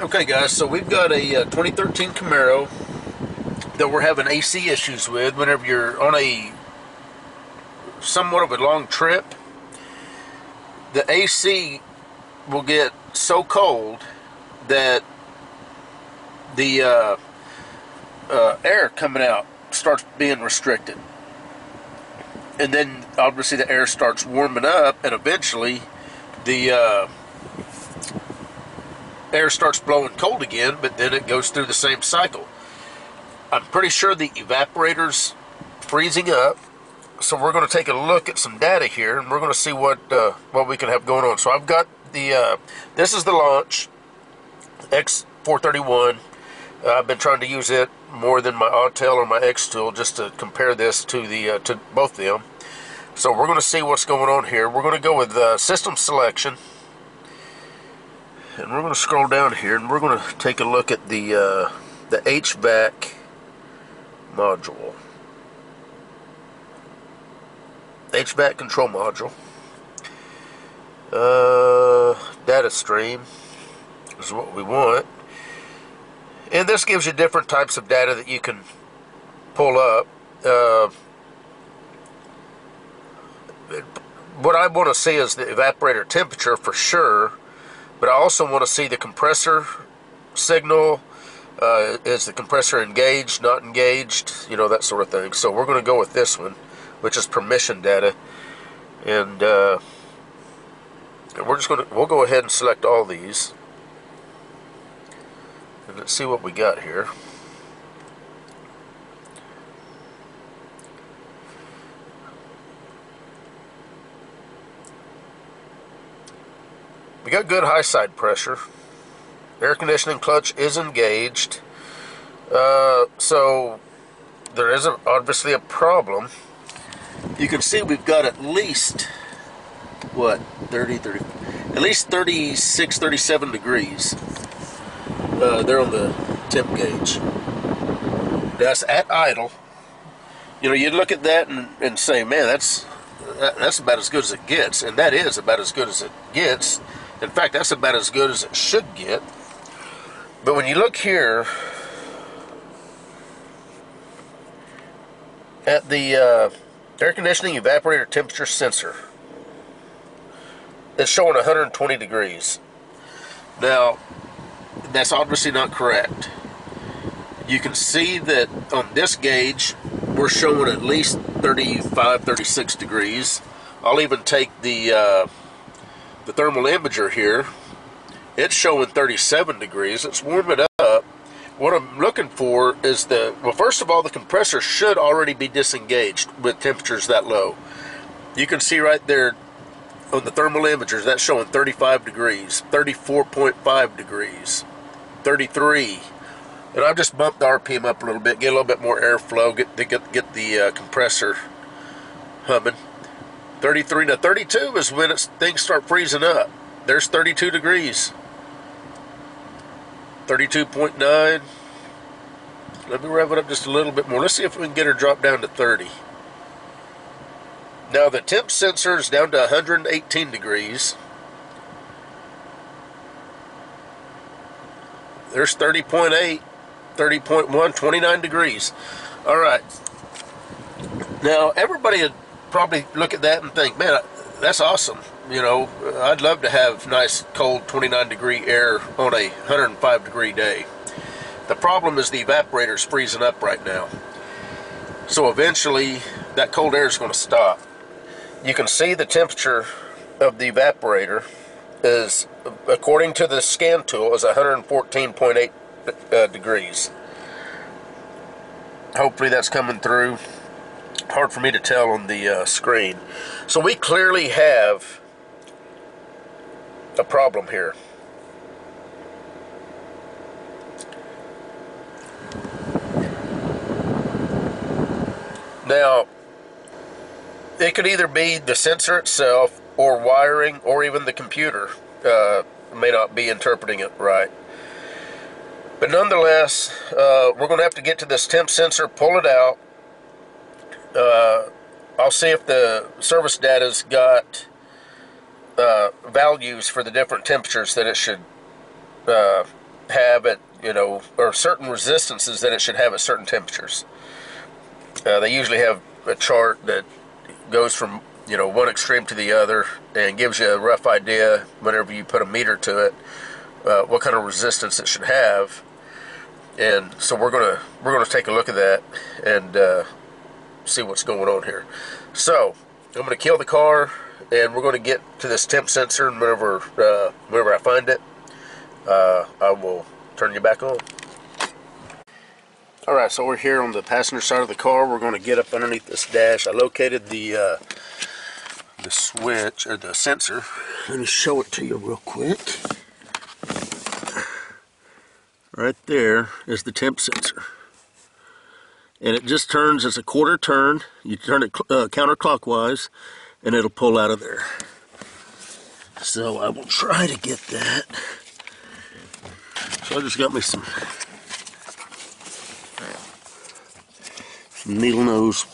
Okay, guys, so we've got a uh, 2013 Camaro that we're having AC issues with whenever you're on a somewhat of a long trip. The AC will get so cold that the uh, uh, air coming out starts being restricted. And then obviously the air starts warming up, and eventually the uh, air starts blowing cold again, but then it goes through the same cycle. I'm pretty sure the evaporator's freezing up, so we're going to take a look at some data here, and we're going to see what uh, what we can have going on. So I've got the uh, this is the launch X431. Uh, I've been trying to use it more than my Autel or my XTOOL just to compare this to the uh, to both of them. So we're going to see what's going on here. We're going to go with uh, system selection and we're going to scroll down here and we're going to take a look at the uh, the HVAC module. HVAC control module. Uh, data stream is what we want. And this gives you different types of data that you can pull up. Uh, what I want to see is the evaporator temperature for sure but I also want to see the compressor signal. Uh, is the compressor engaged, not engaged? You know, that sort of thing. So we're going to go with this one, which is permission data. And uh, we're just going to, we'll go ahead and select all these. And let's see what we got here. We got good high side pressure. Air conditioning clutch is engaged. Uh, so there is a, obviously a problem. You can see we've got at least, what, 30, 30, at least 36, 37 degrees uh, there on the temp gauge. That's at idle. You know, you look at that and, and say, man, that's that's about as good as it gets, and that is about as good as it gets. In fact, that's about as good as it should get. But when you look here at the uh, air conditioning evaporator temperature sensor, it's showing 120 degrees. Now, that's obviously not correct. You can see that on this gauge, we're showing at least 35, 36 degrees. I'll even take the uh, the thermal imager here, it's showing 37 degrees. It's warming up. What I'm looking for is the, well, first of all, the compressor should already be disengaged with temperatures that low. You can see right there on the thermal imagers, that's showing 35 degrees, 34.5 degrees, 33. And I've just bumped the RPM up a little bit, get a little bit more airflow, get, get, get the uh, compressor humming. 33 to 32 is when things start freezing up. There's 32 degrees. 32.9. Let me rev it up just a little bit more. Let's see if we can get her dropped down to 30. Now the temp sensor is down to 118 degrees. There's 30.8, 30.1, 29 degrees. All right. Now everybody probably look at that and think, man, that's awesome. You know, I'd love to have nice, cold, 29 degree air on a 105 degree day. The problem is the evaporator's freezing up right now. So eventually, that cold air is going to stop. You can see the temperature of the evaporator is, according to the scan tool, is 114.8 uh, degrees. Hopefully that's coming through hard for me to tell on the uh, screen. So we clearly have a problem here. Now, it could either be the sensor itself or wiring or even the computer uh, may not be interpreting it right. But nonetheless, uh, we're going to have to get to this temp sensor, pull it out, uh, I'll see if the service data's got uh, values for the different temperatures that it should uh, have at you know or certain resistances that it should have at certain temperatures. Uh, they usually have a chart that goes from you know one extreme to the other and gives you a rough idea whenever you put a meter to it uh, what kind of resistance it should have and so we're gonna we're gonna take a look at that and uh, see what's going on here so I'm gonna kill the car and we're gonna get to this temp sensor and whenever uh, whenever I find it uh, I will turn you back on Alright, so we're here on the passenger side of the car. We're going to get up underneath this dash. I located the uh, the switch, or the sensor. Let me show it to you real quick. Right there is the temp sensor. And it just turns as a quarter turn. You turn it uh, counterclockwise, and it'll pull out of there. So I will try to get that. So I just got me some needle nose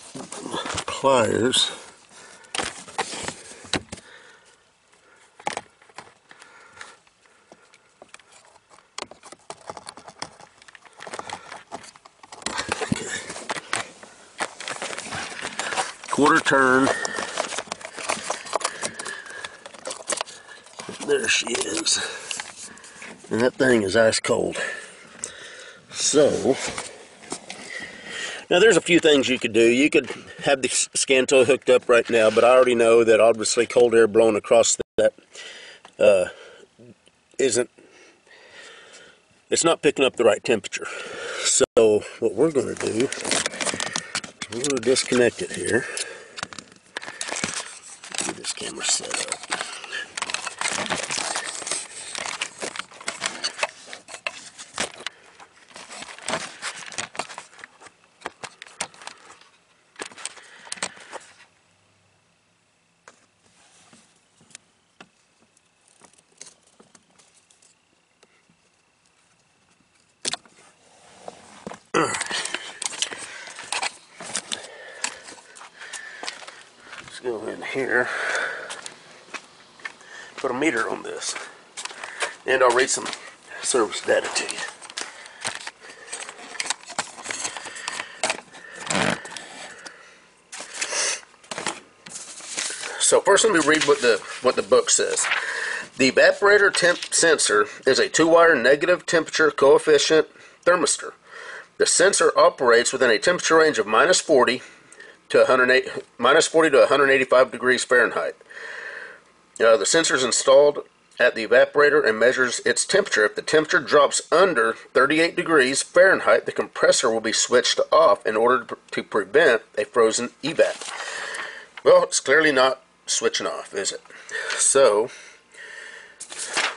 pliers. Quarter turn. There she is. And that thing is ice cold. So, now there's a few things you could do. You could have the scan tool hooked up right now, but I already know that obviously cold air blowing across that uh, isn't, it's not picking up the right temperature. So what we're going to do, we're going to disconnect it here. Camera set up. go in here, put a meter on this, and I'll read some service data to you. So first let me read what the what the book says. The evaporator temp sensor is a two-wire negative temperature coefficient thermistor. The sensor operates within a temperature range of minus 40 to 108, minus 40 to 185 degrees Fahrenheit. Uh, the sensor is installed at the evaporator and measures its temperature. If the temperature drops under 38 degrees Fahrenheit, the compressor will be switched off in order to prevent a frozen evap. Well, it's clearly not switching off, is it? So,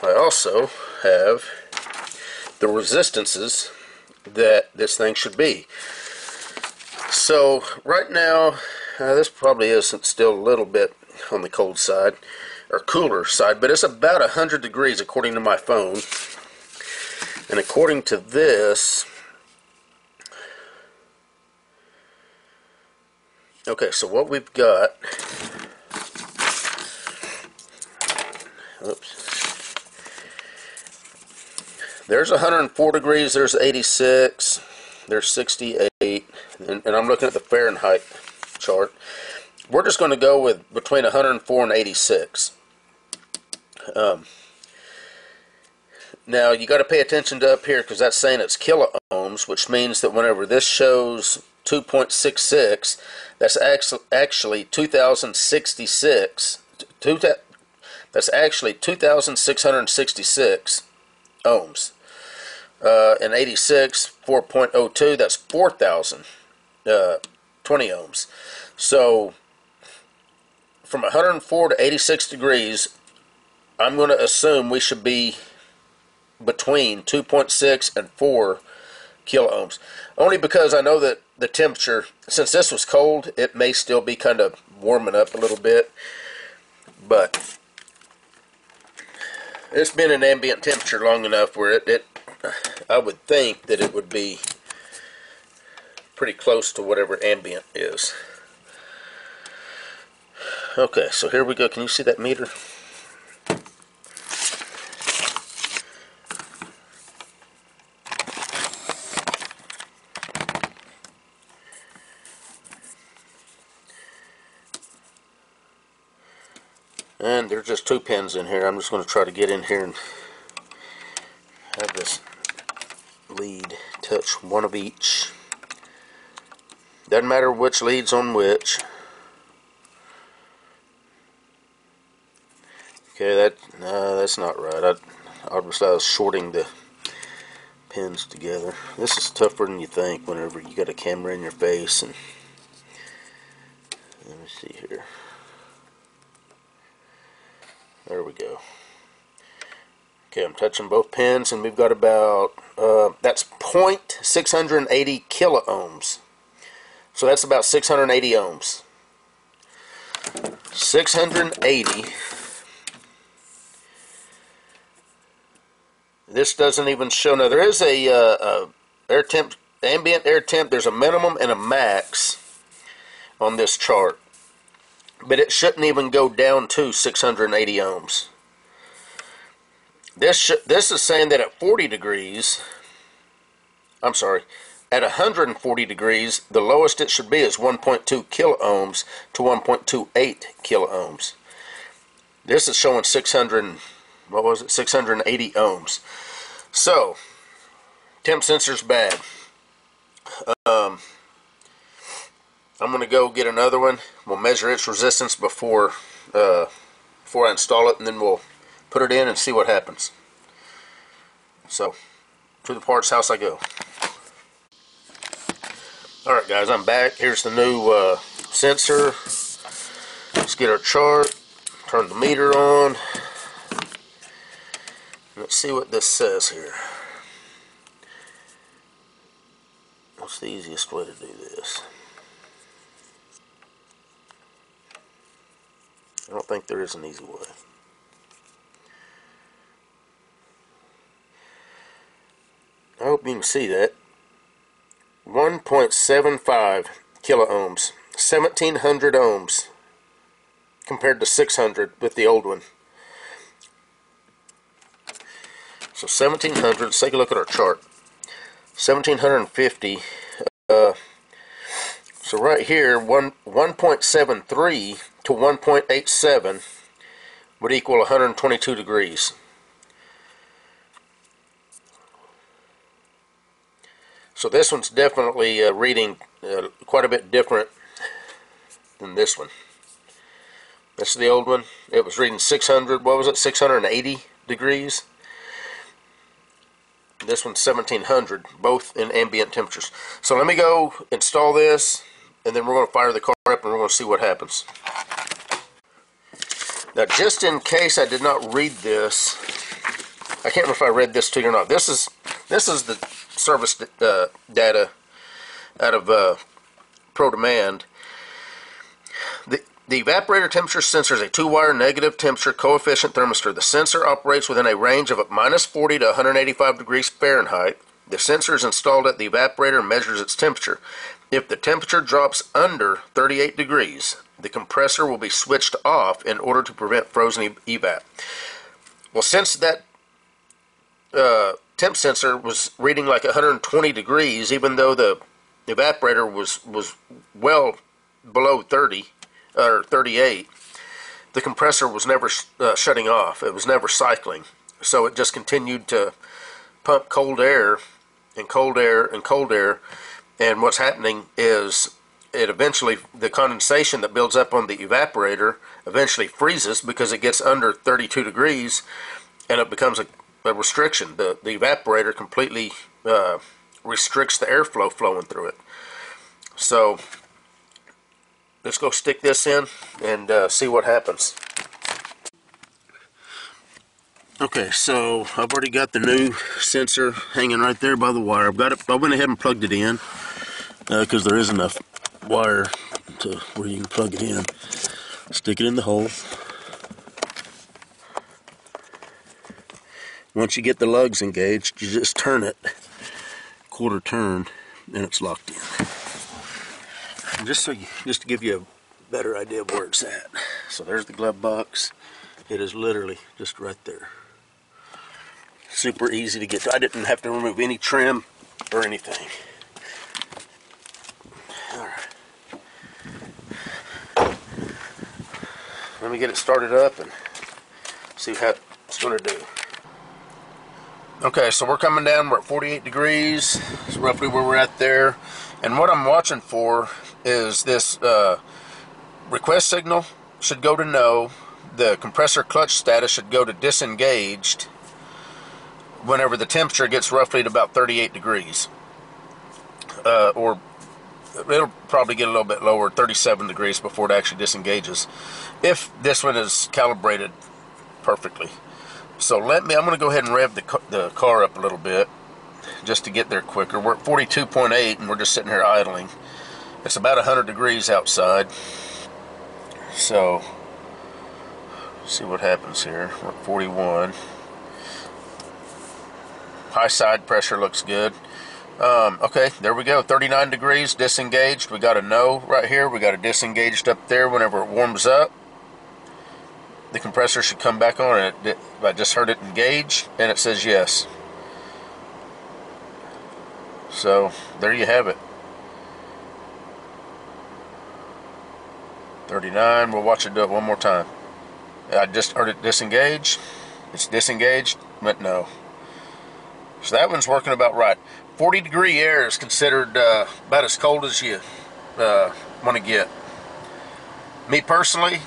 I also have the resistances that this thing should be. So right now, uh, this probably isn't still a little bit on the cold side or cooler side, but it's about 100 degrees according to my phone. And according to this, okay, so what we've got, oops, there's 104 degrees, there's 86, there's 68, and, and I'm looking at the Fahrenheit chart. We're just going to go with between 104 and 86. Um, now you got to pay attention to up here because that's saying it's kilo ohms, which means that whenever this shows 2.66, that's actually actually 2066. Two, that's actually 2,666 ohms. Uh, and 86, 4.02, that's 4,000 uh, 20 ohms. So from 104 to 86 degrees, I'm going to assume we should be between 2.6 and 4 kilo ohms. Only because I know that the temperature, since this was cold, it may still be kind of warming up a little bit. But it's been an ambient temperature long enough where it, it I would think that it would be pretty close to whatever ambient is. Okay, so here we go. Can you see that meter? And there's just two pins in here. I'm just going to try to get in here and have this lead touch one of each. Doesn't matter which leads on which. Okay, that no, that's not right. I obviously I was shorting the pins together. This is tougher than you think whenever you got a camera in your face and let me see here. There we go. Okay, I'm touching both pins and we've got about uh, that's 0.680 kilo ohms. So that's about 680 ohms. 680 This doesn't even show. Now there is a, uh, a air temp, ambient air temp. There's a minimum and a max on this chart, but it shouldn't even go down to 680 ohms. This this is saying that at 40 degrees, I'm sorry, at 140 degrees, the lowest it should be is 1.2 kilo ohms to 1.28 kilo ohms. This is showing 600 what was it, 680 ohms. So, temp sensor's bad. Um, I'm going to go get another one. We'll measure its resistance before, uh, before I install it, and then we'll put it in and see what happens. So, to the parts house I go. Alright guys, I'm back. Here's the new uh, sensor. Let's get our chart, turn the meter on, Let's see what this says here. What's the easiest way to do this? I don't think there is an easy way. I hope you can see that. 1.75 kilo ohms, 1700 ohms compared to 600 with the old one. So 1700, let's take a look at our chart. 1750, uh, so right here, 1, 1.73 to 1.87 would equal 122 degrees. So this one's definitely uh, reading uh, quite a bit different than this one. This is the old one. It was reading 600, what was it, 680 degrees. This one's 1700, both in ambient temperatures. So let me go install this, and then we're going to fire the car up and we're going to see what happens. Now, just in case I did not read this, I can't remember if I read this to you or not. This is this is the service uh, data out of uh, ProDemand. The the evaporator temperature sensor is a two-wire negative temperature coefficient thermistor. The sensor operates within a range of minus 40 to 185 degrees Fahrenheit. The sensor is installed at the evaporator and measures its temperature. If the temperature drops under 38 degrees, the compressor will be switched off in order to prevent frozen evap. Well, since that uh, temp sensor was reading like 120 degrees, even though the evaporator was was well below 30, or 38, the compressor was never uh, shutting off. It was never cycling. So it just continued to pump cold air and cold air and cold air. And what's happening is it eventually, the condensation that builds up on the evaporator eventually freezes because it gets under 32 degrees and it becomes a, a restriction. The, the evaporator completely uh, restricts the airflow flowing through it. So let's go stick this in and uh, see what happens. Okay, so I've already got the new sensor hanging right there by the wire. I've got it. I went ahead and plugged it in because uh, there is enough wire to where you can plug it in. Stick it in the hole. Once you get the lugs engaged, you just turn it quarter turn, and it's locked in just so you, just to give you a better idea of where it's at. So there's the glove box. It is literally just right there. Super easy to get to. I didn't have to remove any trim or anything. Let me get it started up and see how it's going to do. Okay, so we're coming down. We're at 48 degrees. It's roughly where we're at there. And what I'm watching for is this uh, request signal should go to no. The compressor clutch status should go to disengaged whenever the temperature gets roughly to about 38 degrees. Uh, or it'll probably get a little bit lower, 37 degrees before it actually disengages. If this one is calibrated perfectly. So let me, I'm going to go ahead and rev the, the car up a little bit just to get there quicker. We're at 42.8 and we're just sitting here idling. It's about 100 degrees outside. So, see what happens here. We're at 41. High side pressure looks good. Um, okay, there we go. 39 degrees, disengaged. We got a no right here. We got a disengaged up there whenever it warms up. The compressor should come back on it, I just heard it engage and it says yes. So there you have it. 39 we'll watch it do it one more time. I just heard it disengage. It's disengaged went no. So that one's working about right 40 degree air is considered uh, about as cold as you uh, want to get me personally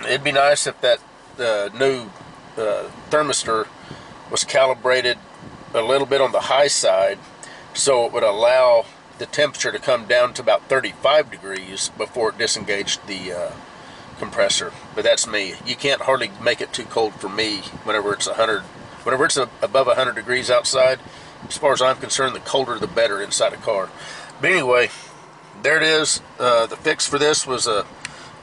it'd be nice if that uh, new uh, thermistor was calibrated a little bit on the high side so it would allow the temperature to come down to about 35 degrees before it disengaged the uh, compressor. But that's me. You can't hardly make it too cold for me whenever it's 100, whenever it's above 100 degrees outside. As far as I'm concerned, the colder the better inside a car. But anyway, there it is. Uh, the fix for this was a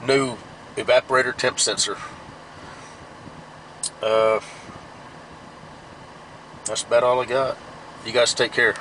new evaporator temp sensor. Uh, that's about all I got. You guys take care.